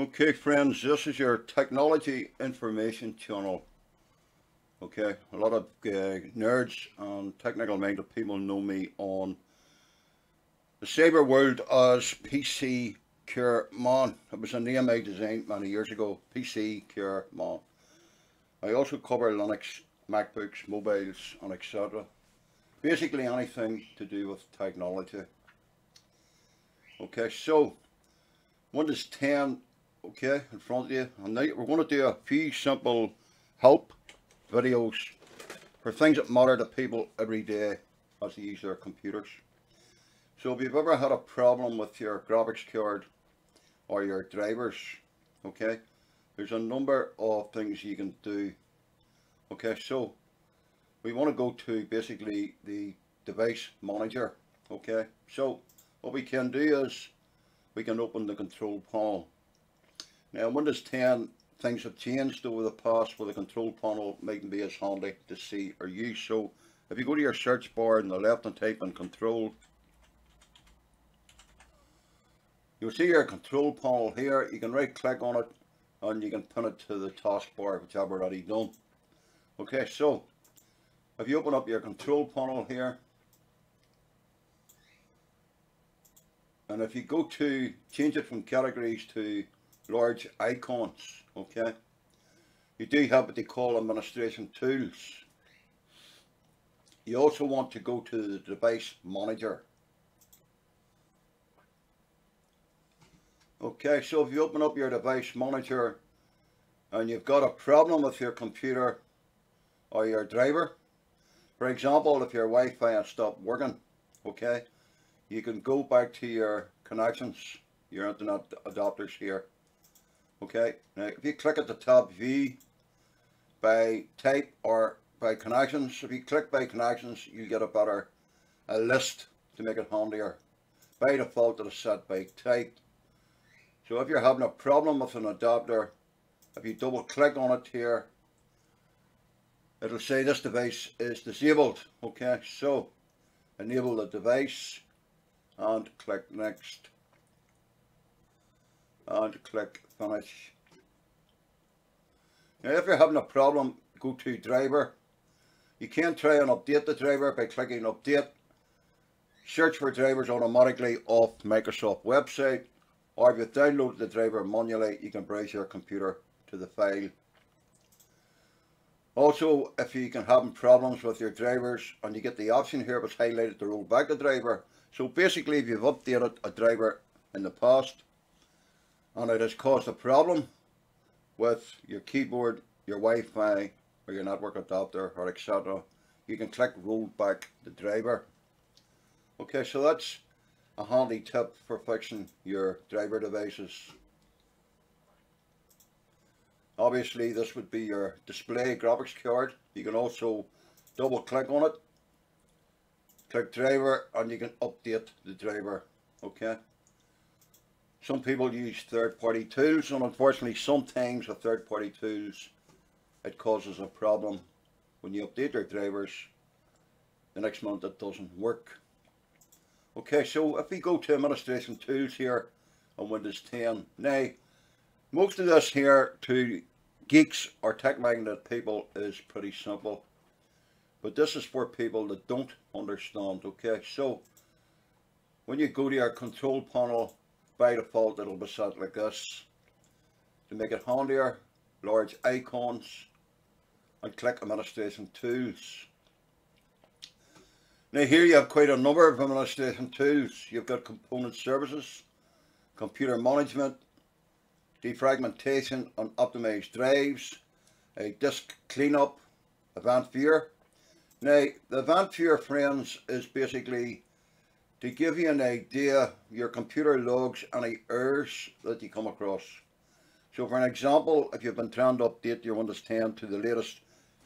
Okay friends, this is your technology information channel. Okay, a lot of uh, nerds and technical minded people know me on the cyber world as PC Care Man. It was a name I designed many years ago, PC Care Man. I also cover Linux, MacBooks, mobiles and etc. Basically anything to do with technology. Okay, so Windows 10 okay in front of you and now we're going to do a few simple help videos for things that matter to people every day as they use their computers. So if you've ever had a problem with your graphics card or your drivers okay there's a number of things you can do okay? So we want to go to basically the device manager okay? So what we can do is we can open the control panel now Windows 10 things have changed over the past where the control panel mightn't be as handy to see or use. So if you go to your search bar in the left and type in control, you'll see your control panel here. You can right click on it and you can pin it to the taskbar which I've already done. Okay, so if you open up your control panel here and if you go to change it from categories to large icons okay? You do have what they call administration tools. You also want to go to the device manager. Okay so if you open up your device manager and you've got a problem with your computer or your driver for example if your Wi-Fi has stopped working okay you can go back to your connections your internet adapters here Okay, now if you click at the top V by type or by connections, if you click by connections, you get a better a list to make it handier. By default, it is set by type. So if you're having a problem with an adapter, if you double click on it here, it'll say this device is disabled. Okay, so enable the device and click next and click finish. Now if you're having a problem, go to driver. You can try and update the driver by clicking update. Search for drivers automatically off Microsoft website or if you download the driver manually you can browse your computer to the file. Also if you can have problems with your drivers and you get the option here which highlighted to roll back the driver. So basically if you've updated a driver in the past and it has caused a problem with your keyboard, your Wi-Fi or your network adapter or etc. You can click roll back the driver. Okay, so that's a handy tip for fixing your driver devices. Obviously this would be your display graphics card. You can also double click on it, click driver and you can update the driver. Okay. Some people use third-party tools and unfortunately sometimes with third-party tools it causes a problem when you update your drivers the next month it doesn't work. Okay so if we go to administration tools here on Windows 10 now most of this here to geeks or tech-minded people is pretty simple but this is for people that don't understand okay so when you go to your control panel by default it'll be set like this. To make it handier, large icons and click administration tools. Now here you have quite a number of administration tools. You've got component services, computer management, defragmentation and optimized drives, a disk cleanup, event Viewer. Now the event Viewer friends is basically to give you an idea, your computer logs any errors that you come across. So for an example, if you've been trying to update your Windows 10 to the latest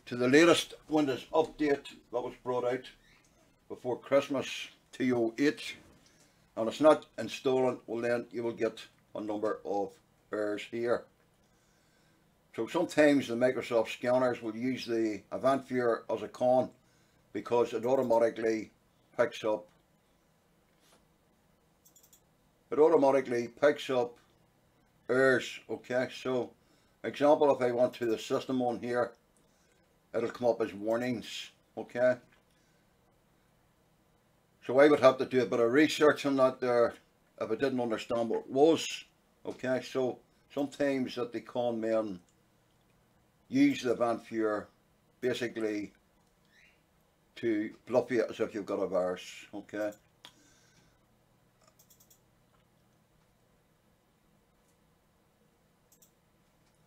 to the latest Windows update that was brought out before Christmas 208 and it's not installing, well then you will get a number of errors here. So sometimes the Microsoft scanners will use the event Viewer as a con because it automatically picks up it automatically picks up errors okay? So example if I went to the system on here it'll come up as warnings okay? So I would have to do a bit of research on that there if I didn't understand what it was okay? So sometimes that the con men use the event viewer basically to bluff you as if you've got a virus okay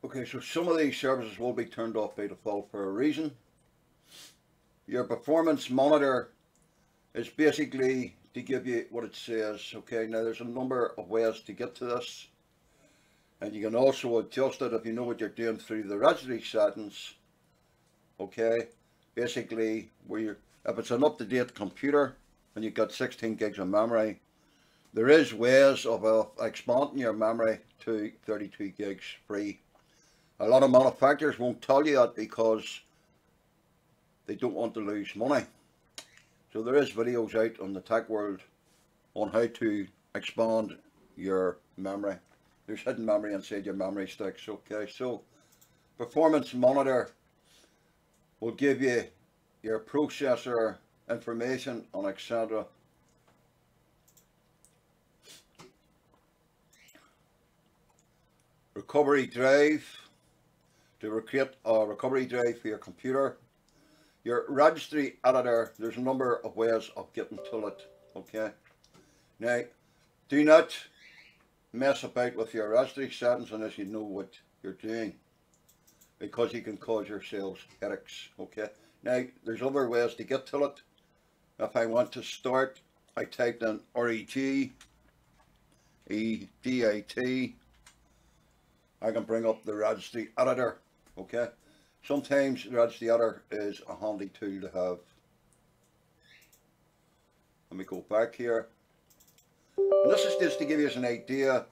Okay, so some of these services will be turned off by default for a reason. Your performance monitor is basically to give you what it says. Okay, now there's a number of ways to get to this. And you can also adjust it if you know what you're doing through the registry settings. Okay, basically where you if it's an up-to-date computer and you've got 16 gigs of memory, there is ways of uh, expanding your memory to 32 gigs free a lot of manufacturers won't tell you that because they don't want to lose money. So there is videos out on the tech world on how to expand your memory. There's hidden memory inside your memory sticks. Okay, so performance monitor will give you your processor information on etc. Recovery drive to create a recovery drive for your computer. Your registry editor, there's a number of ways of getting to it, okay? Now, do not mess about with your registry settings unless you know what you're doing because you can cause yourselves headaches, okay? Now, there's other ways to get to it. If I want to start, I typed in REG, E-D-A-T, I can bring up the registry editor okay? Sometimes that's the other is a handy tool to have. Let me go back here. And this is just to give you an idea.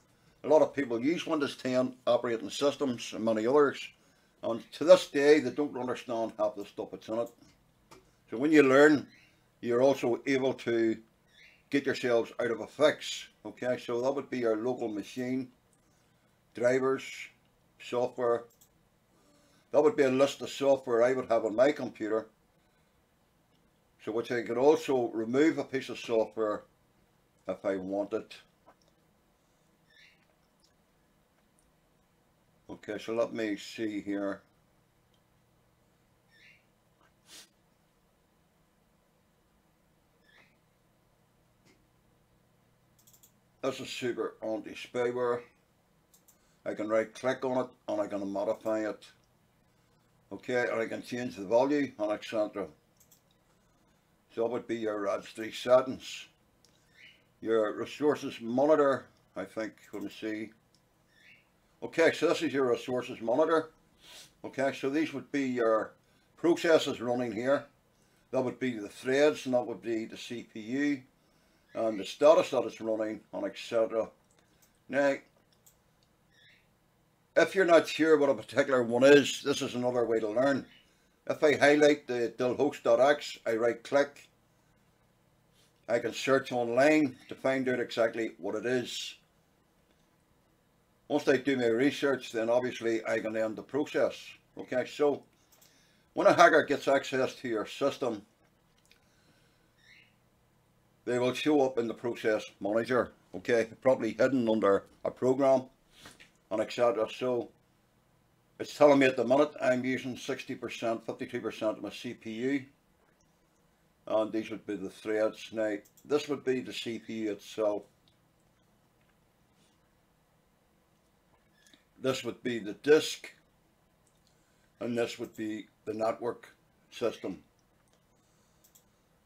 A lot of people use Windows 10 operating systems and many others. And to this day they don't understand half the stuff that's in it. So when you learn you're also able to get yourselves out of a fix. Okay? So that would be your local machine drivers software that would be a list of software I would have on my computer. So which I could also remove a piece of software if I wanted. Okay, so let me see here. This is super anti-spyware. I can right click on it and I can modify it okay or I can change the value etc so that would be your registry settings your resources monitor I think let me see. Okay so this is your resources monitor. Okay so these would be your processes running here. That would be the threads and that would be the CPU and the status that it's running and etc now if you're not sure what a particular one is, this is another way to learn. If I highlight the dllhost.exe, I right click, I can search online to find out exactly what it is. Once I do my research, then obviously I can end the process. Okay, so when a hacker gets access to your system, they will show up in the process manager. Okay, probably hidden under a program and etc. So it's telling me at the minute I'm using 60%, 52% of my CPU and these would be the threads. Now this would be the CPU itself. This would be the disk and this would be the network system.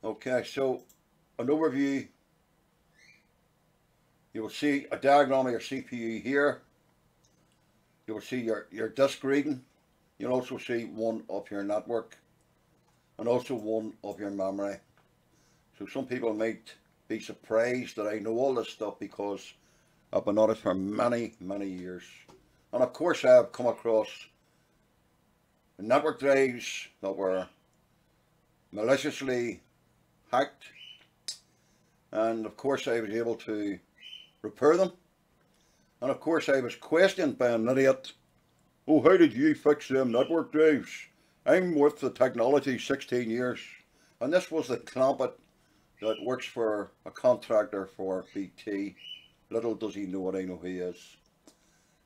Okay, so an overview, you will see a diagram of your CPU here You'll see your, your disk reading. You'll also see one of your network and also one of your memory. So some people might be surprised that I know all this stuff because I've been on it for many, many years. And of course I have come across network drives that were maliciously hacked and of course I was able to repair them And of course I was questioned by an idiot. Oh, how did you fix them network drives? I'm with the technology 16 years. And this was the clampet that works for a contractor for BT. Little does he know what I know he is.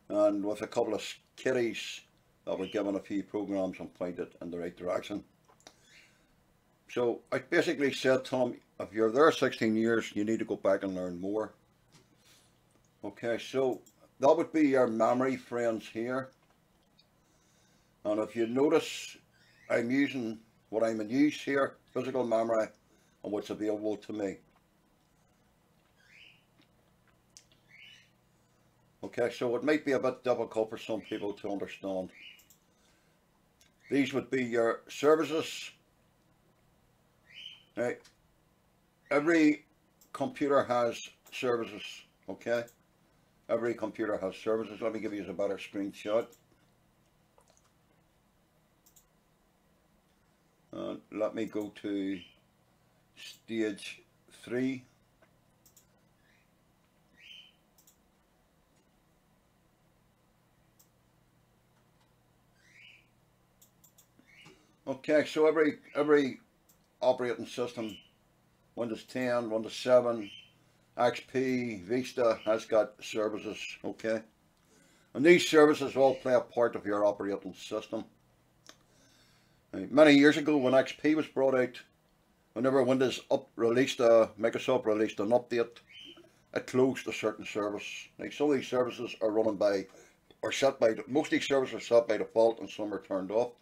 And with a couple of kiddies that were given a few programs and pointed in the right direction. So I basically said to him, if you're there 16 years, you need to go back and learn more. Okay, so that would be your memory friends here. And if you notice, I'm using what I'm in use here, physical memory, and what's available to me. Okay, so it might be a bit difficult for some people to understand. These would be your services. Right. Every computer has services, okay? Every computer has services. Let me give you a better screenshot. Uh, let me go to stage 3. Okay, so every every operating system, Windows 10, Windows 7, XP, Vista has got services, okay? And these services all play a part of your operating system. Many years ago when XP was brought out, whenever Windows up released a, Microsoft released an update, it closed a certain service. Like some of these services are running by, or set by, most of these services are set by default and some are turned off.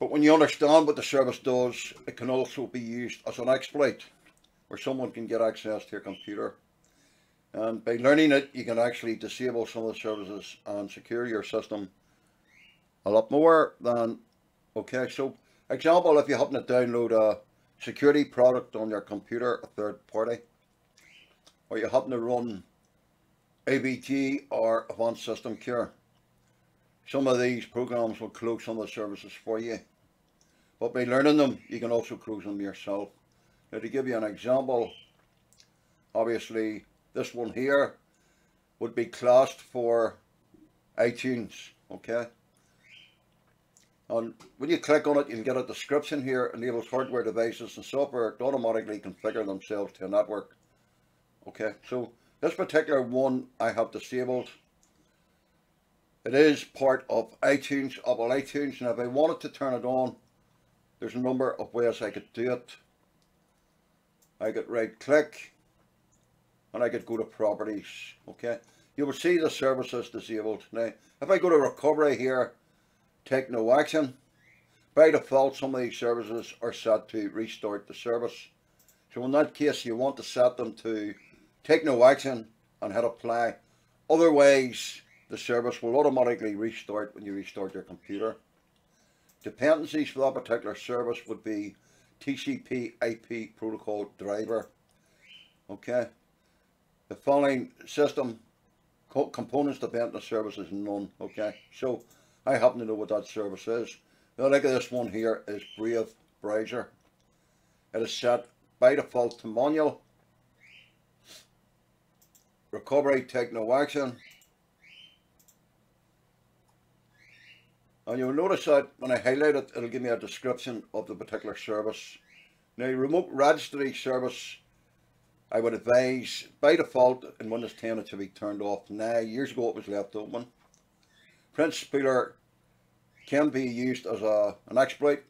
But when you understand what the service does, it can also be used as an exploit where someone can get access to your computer. And by learning it, you can actually disable some of the services and secure your system a lot more than, okay, so example, if you happen to download a security product on your computer, a third party, or you happen to run AVG or Advanced SystemCare, some of these programs will close some of the services for you. But by learning them, you can also close them yourself. Now to give you an example, obviously this one here would be classed for iTunes, okay? And when you click on it, you'll get a description here, enables hardware devices and software to automatically configure themselves to a network. Okay, so this particular one I have disabled. It is part of iTunes, Apple iTunes, and if I wanted to turn it on, there's a number of ways I could do it. I could right click and I could go to properties okay? You will see the services disabled. Now if I go to recovery here take no action. By default some of these services are set to restart the service. So in that case you want to set them to take no action and hit apply. Otherwise the service will automatically restart when you restart your computer. Dependencies for that particular service would be TCP IP protocol driver. Okay. The following system co components depend on the service is none. Okay. So I happen to know what that service is. Now look at this one here is Brave Browser. It is set by default to manual. Recovery take no action. And you'll notice that when I highlight it, it'll give me a description of the particular service. Now, remote registry service, I would advise by default in Windows 10 it should be turned off now. Years ago it was left open. Print Spooler can be used as a, an exploit,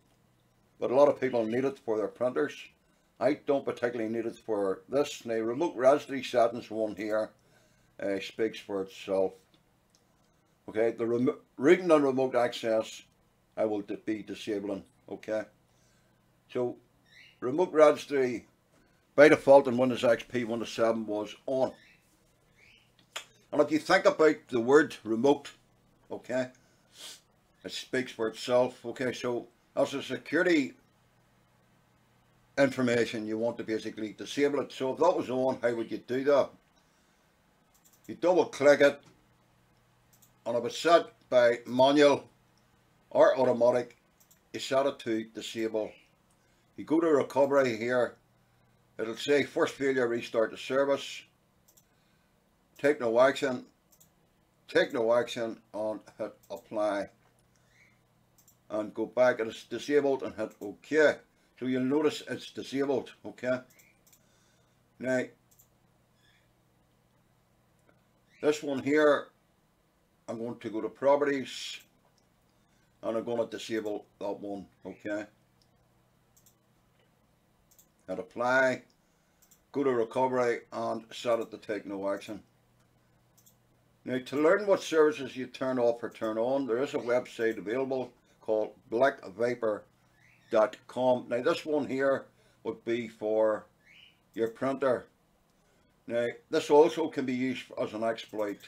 but a lot of people need it for their printers. I don't particularly need it for this. Now, remote registry settings one here uh, speaks for itself. Okay, the rem reading and remote access I will be disabling. Okay, so remote registry by default in Windows XP Windows 7 was on. And if you think about the word remote, okay, it speaks for itself. Okay, so as a security information, you want to basically disable it. So if that was on, how would you do that? You double click it and if it's set by manual or automatic, you set it to disable. You go to recovery here, it'll say first failure restart the service, take no action, take no action and hit apply and go back it's disabled and hit OK. So you'll notice it's disabled, okay? Now, this one here, I'm going to go to properties and I'm going to disable that one, okay? Hit apply, go to recovery and set it to take no action. Now to learn what services you turn off or turn on, there is a website available called blackviper.com. Now this one here would be for your printer. Now this also can be used as an exploit.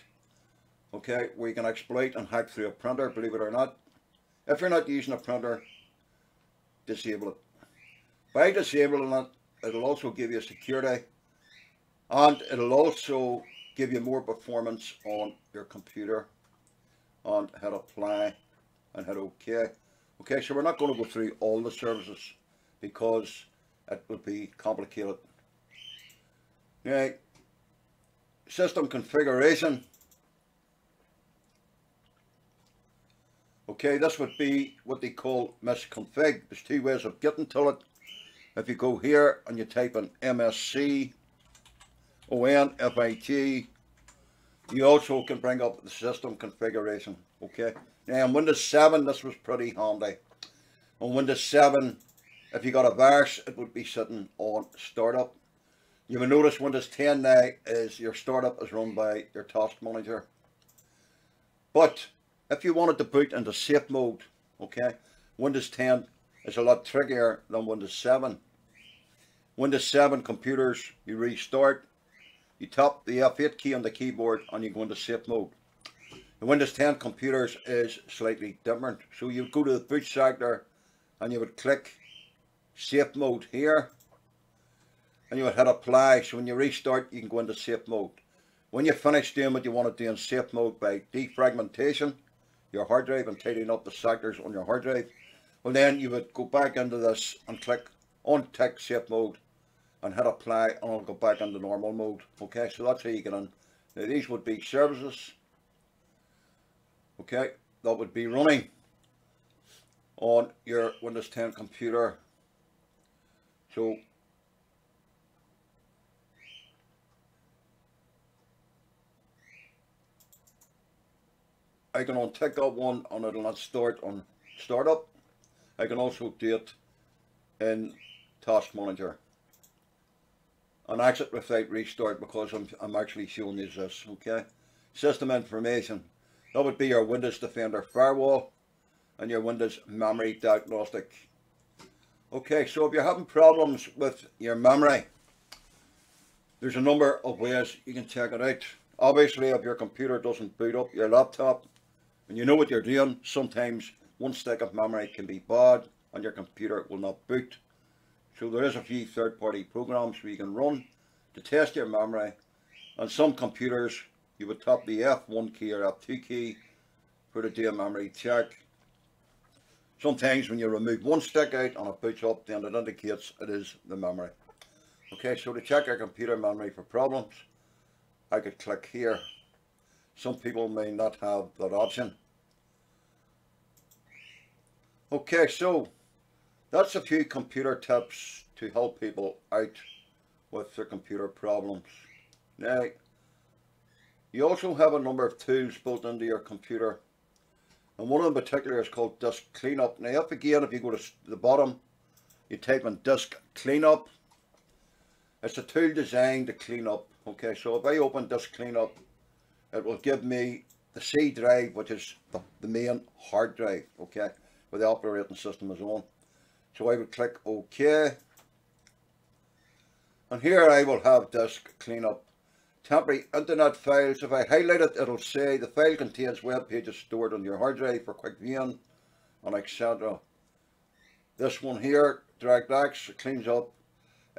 Okay, we can exploit and hack through a printer, believe it or not. If you're not using a printer, disable it. By disabling it, it'll also give you security and it'll also give you more performance on your computer and hit apply and hit OK. Okay, so we're not going to go through all the services because it would be complicated. Now, system configuration. Okay, this would be what they call msconfig. There's two ways of getting to it. If you go here and you type in MSC, ONFIT, you also can bring up the system configuration. Okay, now on Windows 7 this was pretty handy. On Windows 7 if you got a virus it would be sitting on startup. You will notice Windows 10 now is your startup is run by your task manager. But if you wanted to boot into safe mode, okay, Windows 10 is a lot trickier than Windows 7. Windows 7 computers, you restart, you tap the F8 key on the keyboard and you go into safe mode. The Windows 10 computers is slightly different. So you go to the boot sector and you would click safe mode here and you would hit apply. So when you restart, you can go into safe mode. When you finish doing what you want to do in safe mode by defragmentation, your hard drive and tidying up the sectors on your hard drive, well then you would go back into this and click on tick safe mode and hit apply and it'll go back into normal mode. Okay, so that's how you get in. Now these would be services okay that would be running on your Windows 10 computer so I can untick that one and it'll not start on startup I can also do it in task manager and exit without restart because I'm, I'm actually showing you this okay system information that would be your Windows Defender firewall and your Windows memory diagnostic. Okay, so if you're having problems with your memory, there's a number of ways you can check it out. Obviously, if your computer doesn't boot up your laptop and you know what you're doing, sometimes one stick of memory can be bad and your computer will not boot. So there is a few third-party programs you can run to test your memory. On some computers you would tap the F1 key or F2 key for the data memory check. Sometimes when you remove one stick out and it boots up then it indicates it is the memory. Okay, so to check our computer memory for problems, I could click here. Some people may not have that option. Okay, so that's a few computer tips to help people out with their computer problems. Now, you also have a number of tools built into your computer and one in particular is called disk cleanup. Now up again if you go to the bottom you type in disk cleanup. It's a tool designed to clean up. Okay so if I open disk cleanup it will give me the C drive which is the, the main hard drive okay where the operating system is on. So I would click OK and here I will have disk cleanup temporary internet files. If I highlight it, it'll say the file contains web pages stored on your hard drive for quick viewing and etc. This one here, DirectX, cleans up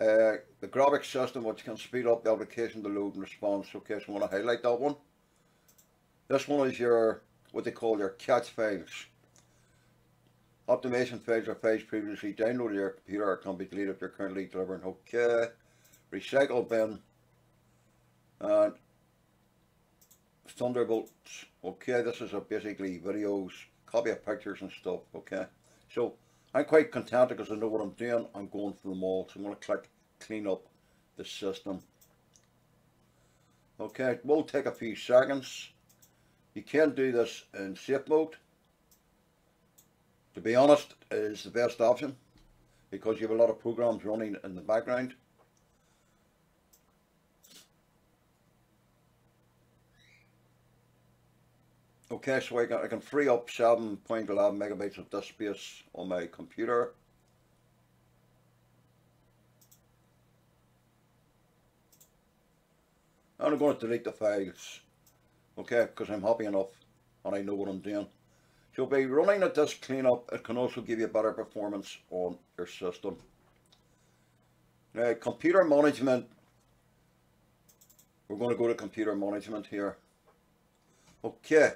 uh, the graphics system which can speed up the application to load and response. Okay, so I want to highlight that one. This one is your, what they call your catch files. Optimization files are files previously downloaded to your computer or can be deleted if you're currently delivering. Okay. Recycle bin and Thunderbolt Okay, this is a basically videos, copy of pictures and stuff. Okay, so I'm quite content because I know what I'm doing. I'm going for them all. So I'm going to click clean up the system. Okay, it will take a few seconds. You can do this in safe mode. To be honest, is the best option because you have a lot of programs running in the background. Okay, so I can, I can free up 7.11 megabytes of disk space on my computer. I'm going to delete the files, okay, because I'm happy enough and I know what I'm doing. So by running a disk cleanup, it can also give you better performance on your system. Now, computer management, we're going to go to computer management here. Okay,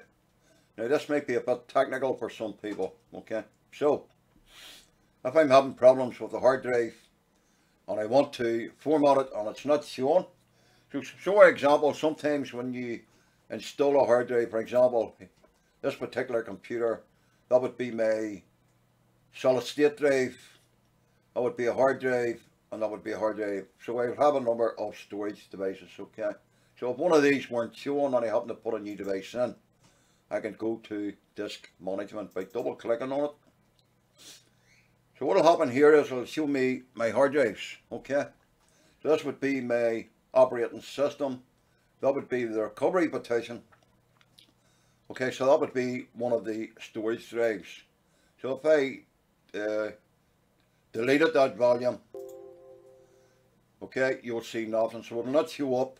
now this might be a bit technical for some people, okay? So, if I'm having problems with the hard drive and I want to format it and it's not showing, so an example, sometimes when you install a hard drive, for example, this particular computer, that would be my solid state drive, that would be a hard drive, and that would be a hard drive. So I have a number of storage devices, okay? So if one of these weren't showing and I happen to put a new device in, I can go to disk management by double clicking on it. So what will happen here is it'll show me my hard drives, okay? So this would be my operating system. That would be the recovery partition. Okay, so that would be one of the storage drives. So if I uh, deleted that volume, okay, you'll see nothing. So it'll not show up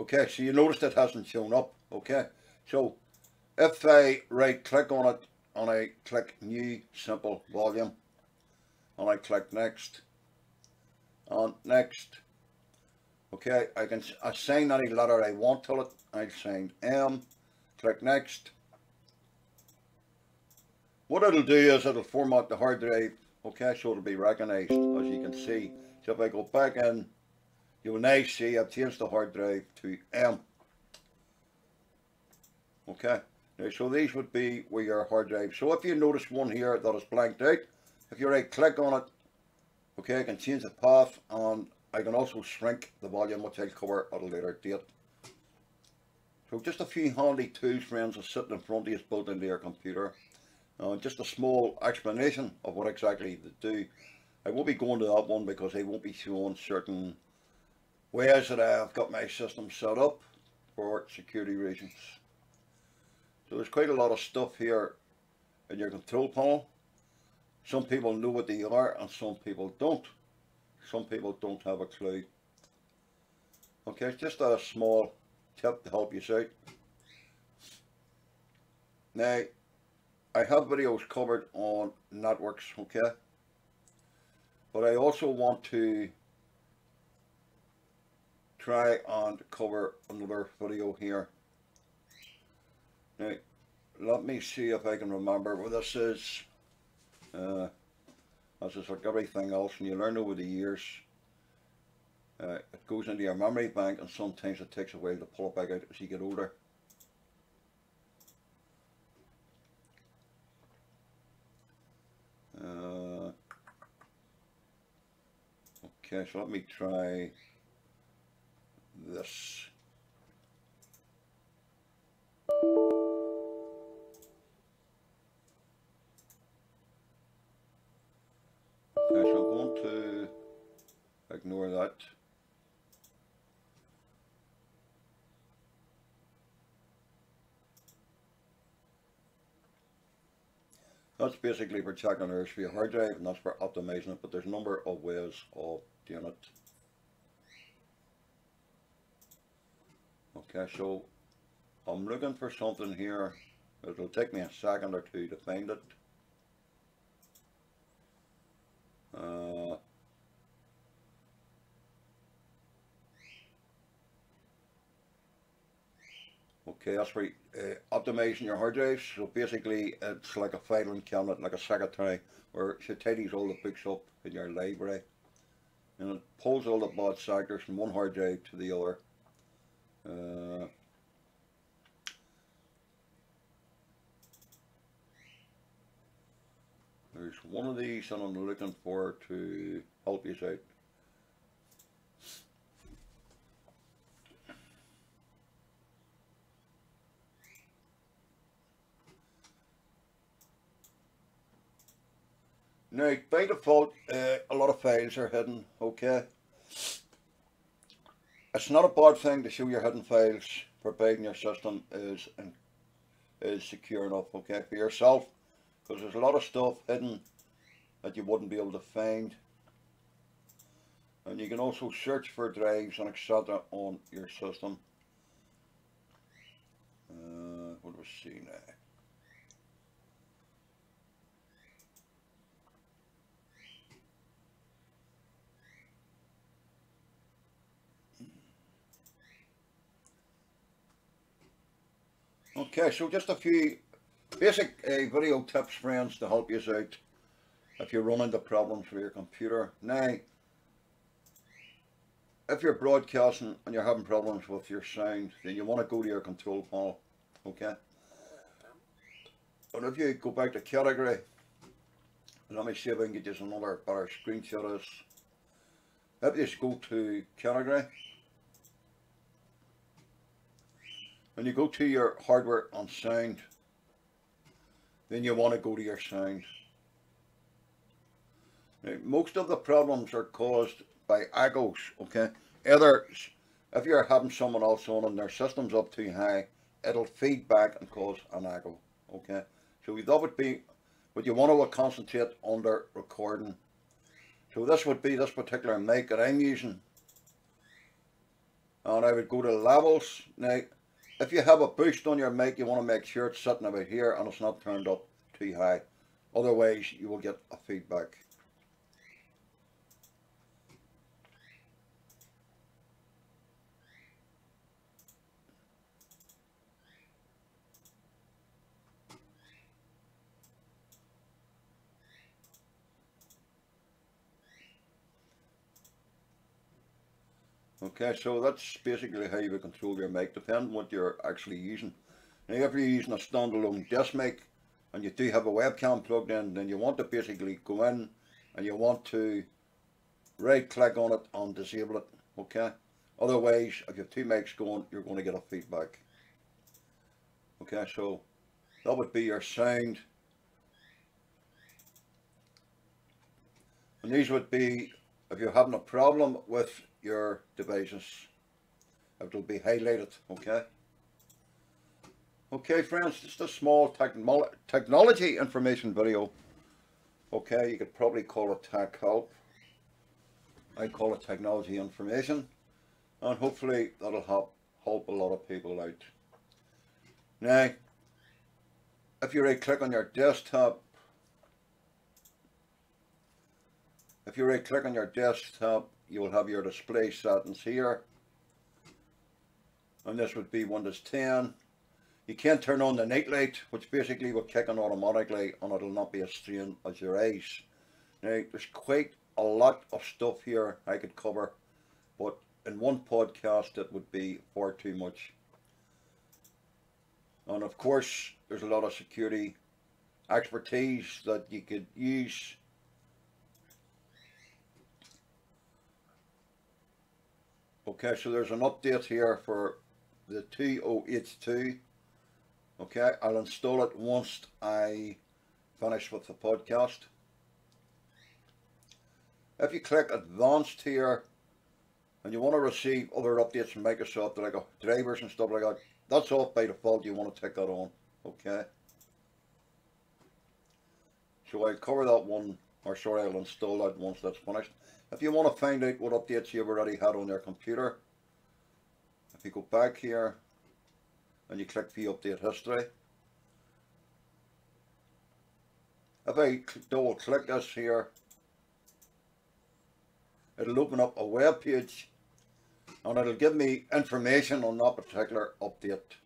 Okay, so you notice it hasn't shown up. Okay, so if I right click on it and I click new simple volume and I click next and next okay I can assign any letter I want to it I signed M click next what it'll do is it'll format the hard drive okay so it'll be recognized as you can see so if I go back in you will now see I've changed the hard drive to M. Okay, now so these would be where your hard drive. So if you notice one here that is blanked out, if you right click on it, okay, I can change the path and I can also shrink the volume which I'll cover at a later date. So just a few handy tools friends are sitting in front of you built into your computer. Uh, just a small explanation of what exactly they do. I won't be going to that one because I won't be showing certain ways that I've got my system set up for security reasons. So there's quite a lot of stuff here in your control panel. Some people know what they are and some people don't. Some people don't have a clue. Okay, it's just a small tip to help you out. Now, I have videos covered on networks, okay? But I also want to try and cover another video here. Now, let me see if I can remember what this is. Uh, this is like everything else, and you learn over the years. Uh, it goes into your memory bank, and sometimes it takes a while to pull it back out as you get older. Uh, okay, so let me try this. That's basically for checking for your hard drive and that's for optimizing it, but there's a number of ways of doing it. Okay, so I'm looking for something here. It'll take me a second or two to find it. Uh, Okay, that's right. Uh, optimizing your hard drives. So basically, it's like a filing cabinet, like a secretary, where she tidies all the books up in your library. And it pulls all the bad sectors from one hard drive to the other. Uh, there's one of these and I'm looking for to help you out. Now, by default, uh, a lot of files are hidden, okay? It's not a bad thing to show your hidden files, providing your system is is secure enough, okay, for yourself, because there's a lot of stuff hidden that you wouldn't be able to find. And you can also search for drives and etc. on your system. Uh, what do we see now? Okay, so just a few basic uh, video tips, friends, to help you out if you run into problems with your computer. Now, if you're broadcasting and you're having problems with your sound, then you want to go to your control panel, okay? And if you go back to category, let me see if I can get you another better screenshot of this. If you just go to category, When you go to your hardware on sound, then you want to go to your sound. Now, most of the problems are caused by echoes, okay? Either if you're having someone else on and their system's up too high, it'll feed back and cause an echo, okay? So that would be what you want to concentrate on the recording. So this would be this particular mic that I'm using. And I would go to levels. Now, if you have a boost on your mic, you want to make sure it's sitting about here and it's not turned up too high. Otherwise, you will get a feedback. Okay, so that's basically how you control your mic, depending on what you're actually using. Now if you're using a standalone desk mic and you do have a webcam plugged in, then you want to basically go in and you want to right click on it and disable it, okay? Otherwise, if you have two mics going, you're going to get a feedback. Okay, so that would be your sound. And these would be, if you're having a problem with your devices. It will be highlighted, okay? Okay friends, just a small techno technology information video. Okay, you could probably call it tech help. I call it technology information. And hopefully that'll help, help a lot of people out. Now, if you right click on your desktop, if you right click on your desktop you will have your display settings here. And this would be Windows 10 you can't turn on the night light which basically will kick on automatically and it'll not be a strain as your eyes. Now there's quite a lot of stuff here I could cover but in one podcast it would be far too much. And of course there's a lot of security expertise that you could use Okay, so there's an update here for the 2082. Okay, I'll install it once I finish with the podcast. If you click advanced here and you want to receive other updates from Microsoft like drivers and stuff like that, that's off by default, you want to take that on. Okay. So I'll cover that one, or sorry, I'll install that once that's finished. If you want to find out what updates you've already had on your computer, if you go back here and you click the update history, if I double click this here, it'll open up a web page and it'll give me information on that particular update.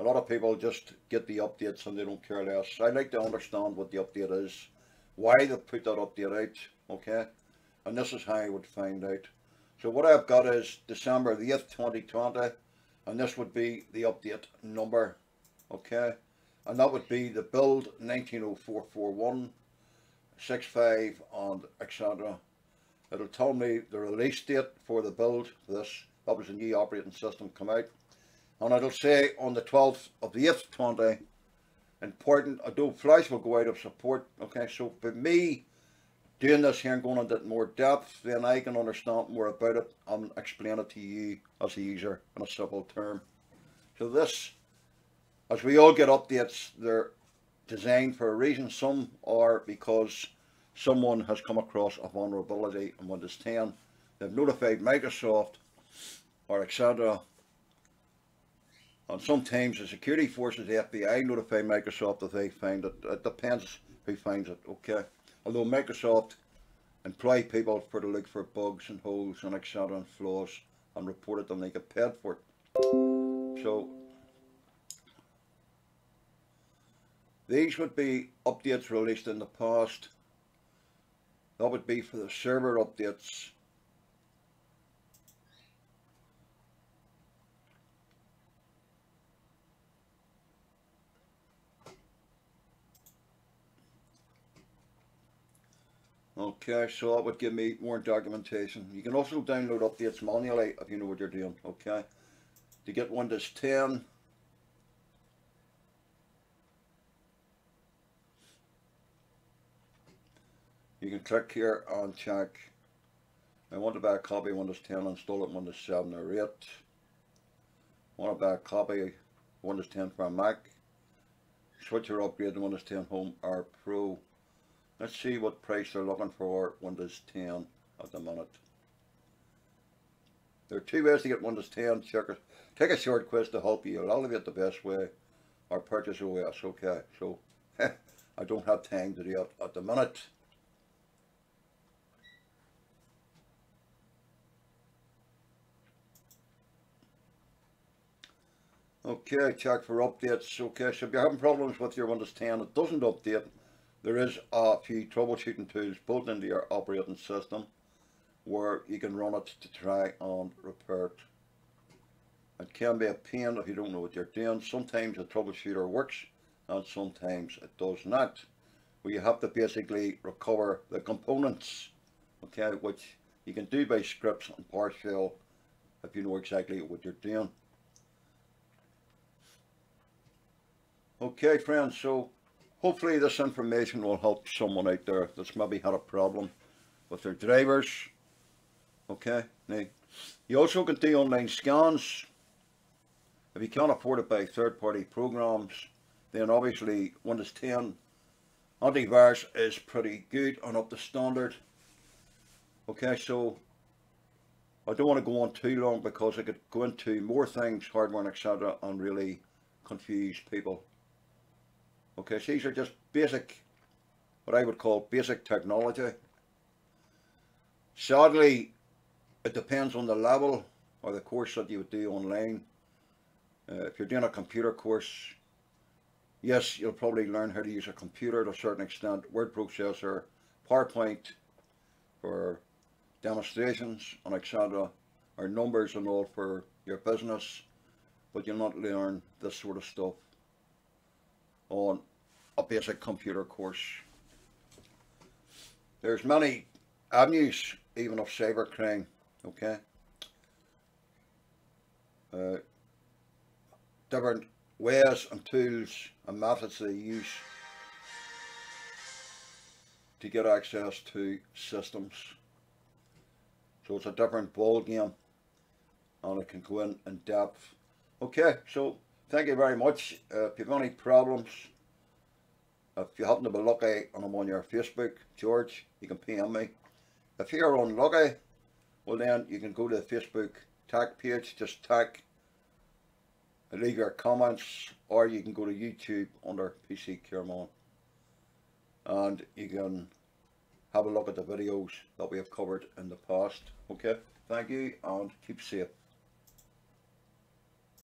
A lot of people just get the updates and they don't care less. I like to understand what the update is, why they put that update out, okay? And this is how I would find out. So what I've got is December the 8th 2020 and this would be the update number okay? And that would be the build 190441 65 and etc. It'll tell me the release date for the build this. That was a new operating system come out. And it'll say on the 12th of the 8th 20 important Adobe Flash will go out of support okay? So for me doing this here and going into more depth then I can understand more about it. And explain it to you as a user in a simple term. So this as we all get updates they're designed for a reason. Some are because someone has come across a vulnerability in Windows 10 they've notified Microsoft or etc and sometimes the security forces, the FBI notify Microsoft if they find it. It depends who finds it, okay? Although Microsoft employ people for to look for bugs and holes and etc and flaws and report it and they get paid for it. So these would be updates released in the past. That would be for the server updates Okay, so that would give me more documentation. You can also download updates manually if you know what you're doing, okay? To get Windows 10, you can click here and check. I want to buy a copy of Windows 10 install it in Windows 7 or 8 I want to buy a copy Windows 10 for a Mac. Switch or upgrade to Windows 10 Home or Pro Let's see what price they're looking for Windows 10 at the minute. There are two ways to get Windows 10. Check it. Take a short quiz to help you. I'll it the best way or purchase OS. Okay, so I don't have time to do it at the minute. Okay, check for updates. Okay, so if you're having problems with your Windows 10, it doesn't update. There is a few troubleshooting tools built into your operating system where you can run it to try and repair it. It can be a pain if you don't know what you're doing. Sometimes the troubleshooter works and sometimes it does not. Well, you have to basically recover the components, okay, which you can do by scripts and PowerShell if you know exactly what you're doing. Okay friends, so hopefully this information will help someone out there that's maybe had a problem with their drivers. Okay now you also can do online scans. If you can't afford it by third-party programs then obviously Windows 10 antivirus is pretty good and up to standard. Okay so I don't want to go on too long because I could go into more things hardware etc and really confuse people Okay, so these are just basic, what I would call basic technology. Sadly, it depends on the level or the course that you would do online. Uh, if you're doing a computer course, yes, you'll probably learn how to use a computer to a certain extent, word processor, PowerPoint for demonstrations and etc. or numbers and all for your business, but you'll not learn this sort of stuff on a basic computer course. There's many avenues even of cybercrime, okay? Uh, different ways and tools and methods they use to get access to systems. So it's a different ball game and it can go in in depth. Okay, so thank you very much. Uh, if you have any problems, if you happen to be lucky and I'm on your Facebook, George, you can PM me. If you're unlucky, well then you can go to the Facebook tag page, just tag, leave your comments, or you can go to YouTube under PC Care Man and you can have a look at the videos that we have covered in the past. Okay, thank you and keep safe.